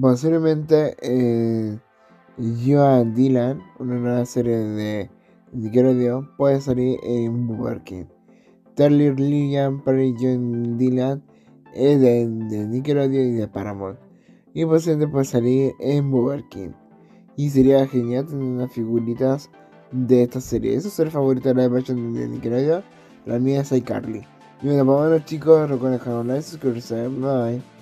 posiblemente eh, Joan Dylan, una nueva serie de Nickelodeon, puede salir en Burger King. Terry Lillian Perry John Dylan es de, de Nickelodeon y de Paramount. Y posiblemente puede salir en Burger King. Y sería genial tener unas figuritas de esta serie. Esa es el favorito de la versión de Nickelodeon. La mía es iCarly. Y bueno, pues bueno chicos, recuerden dejar un like, suscribirse, bye.